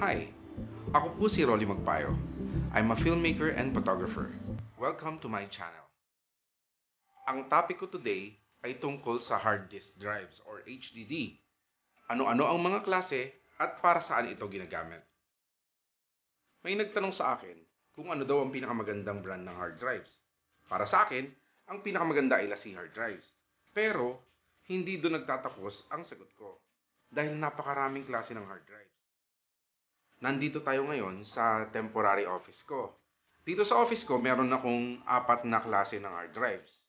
Hi, ako po si Rolly Magpayo. I'm a filmmaker and photographer. Welcome to my channel. Ang topic ko today ay tungkol sa hard disk drives or HDD. Ano-ano ang mga klase at para saan ito ginagamit. May nagtanong sa akin kung ano daw ang pinakamagandang brand ng hard drives. Para sa akin, ang pinakamaganda ay Lassie hard drives. Pero, hindi doon nagtatapos ang sagot ko. Dahil napakaraming klase ng hard drives. Nandito tayo ngayon sa temporary office ko. Dito sa office ko, meron akong apat na klase ng hard drives.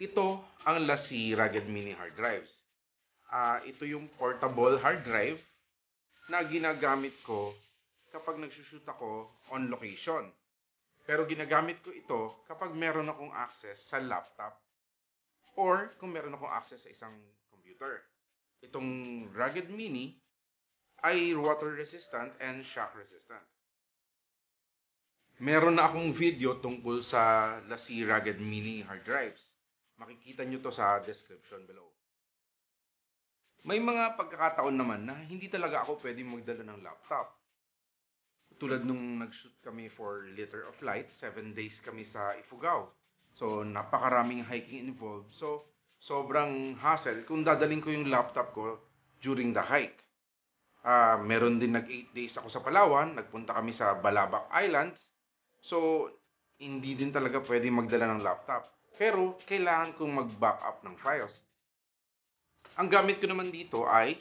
Ito ang Lassie Rugged Mini hard drives. Ah, ito yung portable hard drive na ginagamit ko kapag nagsushoot ako on location. Pero ginagamit ko ito kapag meron akong access sa laptop or kung meron akong access sa isang computer. Itong Rugged Mini ay water resistant and shock resistant. Meron na akong video tungkol sa Lassie Rugged Mini hard drives. Makikita nyo to sa description below. May mga pagkakataon naman na hindi talaga ako pwedeng magdala ng laptop. Tulad nung nag-shoot kami for Litter of Light, 7 days kami sa Ifugao. So, napakaraming hiking involved. So, sobrang hassle kung dadalhin ko yung laptop ko during the hike. Ah, meron din nag 8 days ako sa Palawan, nagpunta kami sa Balabac Islands. So, hindi din talaga pwede magdala ng laptop. Pero, kailangan kong mag-backup ng files. Ang gamit ko naman dito ay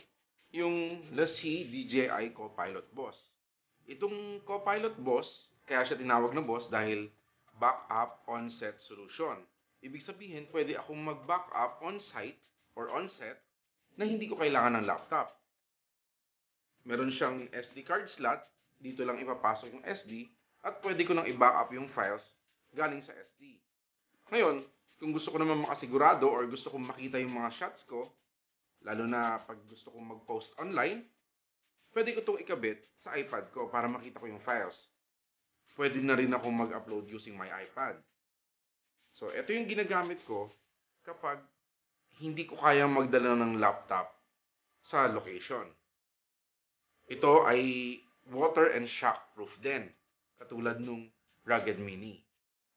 yung Lassie DJI Copilot Boss. Itong Copilot Boss, kaya siya tinawag na boss dahil backup on-set solution. Ibig sabihin, pwede akong mag-backup on-site or on-set na hindi ko kailangan ng laptop. Meron siyang SD card slot, dito lang ipapasok yung SD, at pwede ko nang i-backup yung files galing sa SD. Ngayon, kung gusto ko naman makasigurado or gusto kong makita yung mga shots ko, lalo na pag gusto kong mag-post online, pwede ko itong ikabit sa iPad ko para makita ko yung files. Pwede na rin ako mag-upload using my iPad. So, ito yung ginagamit ko kapag hindi ko kaya magdala ng laptop sa location. Ito ay water and shock proof din, katulad nung Rugged Mini.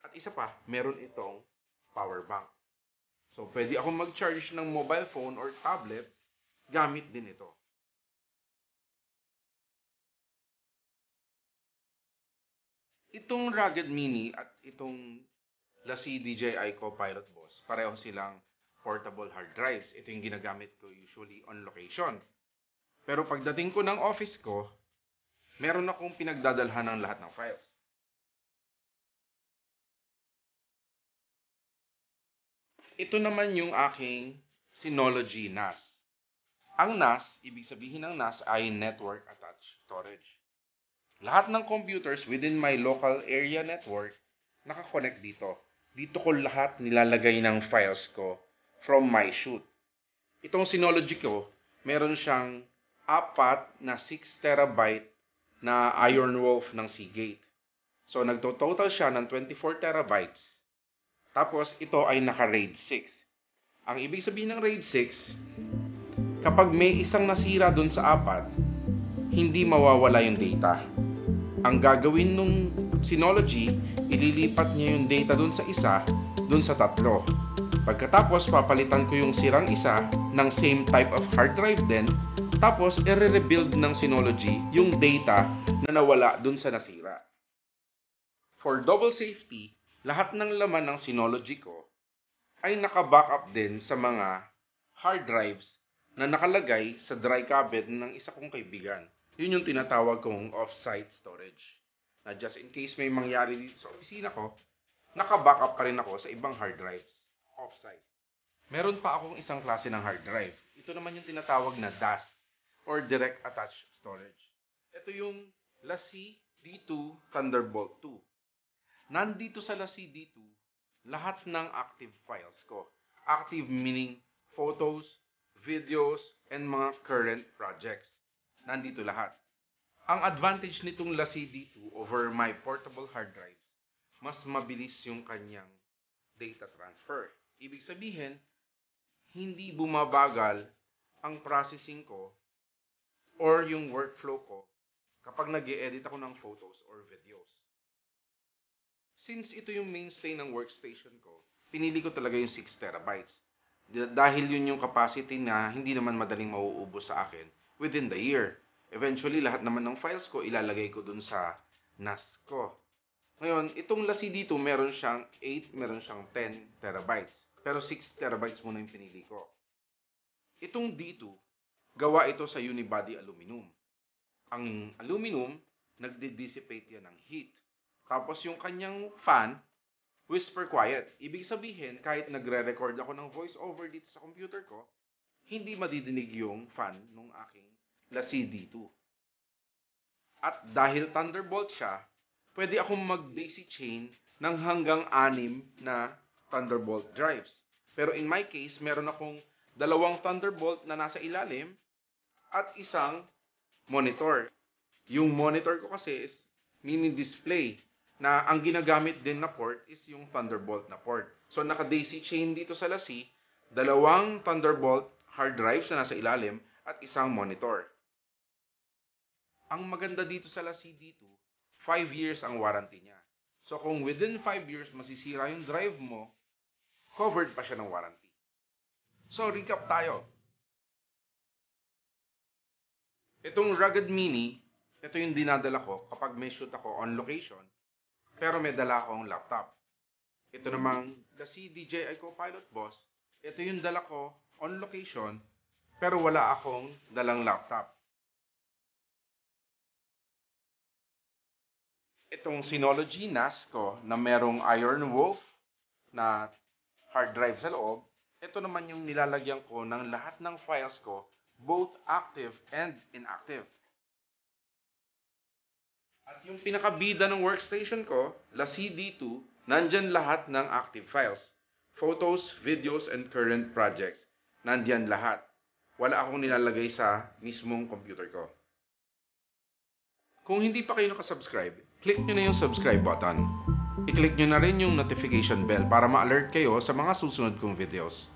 At isa pa, meron itong power bank. So, pwede akong mag-charge ng mobile phone or tablet gamit din ito. Itong Rugged Mini at itong Lassie DJI Copilot Boss, pareho silang portable hard drives. Ito yung ginagamit ko usually on location. Pero pagdating ko ng office ko, meron akong pinagdadalhan ng lahat ng files. Ito naman yung aking Synology NAS. Ang NAS, ibig sabihin ng NAS ay Network Attached Storage. Lahat ng computers within my local area network nakakonect dito. Dito ko lahat nilalagay ng files ko from my shoot. Itong Synology ko, meron siyang apat na 6 terabyte na Iron Wolf ng Seagate. So, nagto-total siya ng 24 terabytes. Tapos, ito ay naka-RAID 6. Ang ibig sabihin ng RAID 6, kapag may isang nasira dun sa apat, hindi mawawala yung data. Ang gagawin nung Synology, ililipat niya yung data dun sa isa, dun sa tatlo. Pagkatapos, papalitan ko yung sirang isa ng same type of hard drive din, tapos i-rebuild ng Synology yung data na nawala dun sa nasira. For double safety, lahat ng laman ng Synology ko ay naka-backup din sa mga hard drives na nakalagay sa dry cabinet ng isa kong kaibigan. Yun yung tinatawag kong off-site storage. Na just in case may mangyari dito sa opisina ko, naka-backup pa rin ako sa ibang hard drives off-site. Meron pa akong isang klase ng hard drive. Ito naman yung tinatawag na DAS or Direct Attached Storage. Ito yung Lassie D2 Thunderbolt 2. Nandito sa Lassie D2, lahat ng active files ko. Active meaning photos, videos, and mga current projects. Nandito lahat. Ang advantage nitong Lassie D2 over my portable hard drives, mas mabilis yung kanyang data transfer. Ibig sabihin, hindi bumabagal ang processing ko or yung workflow ko kapag nag edit ako ng photos or videos. Since ito yung mainstay ng workstation ko, pinili ko talaga yung 6 terabytes. Dahil yun yung capacity na hindi naman madaling mauubos sa akin within the year. Eventually, lahat naman ng files ko ilalagay ko dun sa NAS ko. Ngayon, itong Lassi dito, meron siyang 8, meron siyang 10 terabytes. Pero 6 terabytes muna yung pinili ko. Itong D2, gawa ito sa unibody aluminum. Ang aluminum, nagde-dissipate yan ng heat. Tapos yung kanyang fan, whisper quiet. Ibig sabihin, kahit nagre-record ako ng voice-over dito sa computer ko, hindi madidinig yung fan ng aking Lassi D2. At dahil Thunderbolt siya, pwede akong mag-daisy chain ng hanggang anim na Thunderbolt drives. Pero in my case, meron akong dalawang Thunderbolt na nasa ilalim at isang monitor. Yung monitor ko kasi is mini display na ang ginagamit din na port is yung Thunderbolt na port. So naka-daisy chain dito sa Lassi, dalawang Thunderbolt hard drives na nasa ilalim at isang monitor. Ang maganda dito sa Lassi dito, 5 years ang warranty niya. So kung within 5 years masisira yung drive mo, covered pa siya ng warranty. So recap tayo. Itong Rugged Mini, ito yung dinadala ko kapag may shoot ako on location, pero may dala akong laptop. Ito namang the CDJI Copilot Boss, ito yung dala ko on location, pero wala akong dalang laptop. Itong Synology NAS ko na merong Iron Wolf na hard drive sa loob, ito naman yung nilalagyan ko ng lahat ng files ko, both active and inactive. At yung pinakabida ng workstation ko, la CD2, nandyan lahat ng active files. Photos, videos, and current projects. Nandyan lahat. Wala akong nilalagay sa mismong computer ko. Kung hindi pa kayo nakasubscribe, click nyo na yung subscribe button. I-click nyo na rin yung notification bell para ma-alert kayo sa mga susunod kong videos.